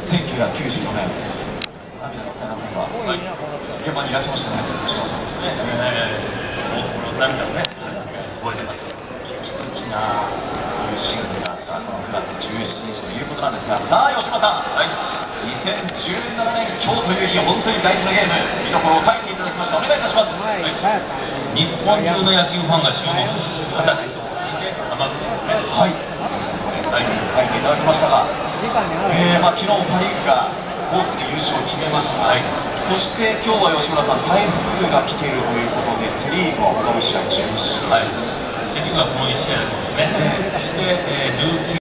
1995年。涙のセナはが現場にいらっしゃいましたね。吉川さんですね、えー、この涙をね覚えてます。劇的なそういうシーンがあったこの9月17日ということなんですが。さあ吉村さん、はい、2017年今日という日本当に大事なゲーム。見どころを書いていただきました。お願いいたします、はい、日本中の野球ファンが注目。する方で天口ですね。はい、はい、書いていただきましたが。えーまあ、昨日パ・リーグがホークス優勝を決めました、はい、そして今日は吉村さん台風が来ているということでセ・リーグは他の試合中止、はい、セ・リーグはこの1試合だけですね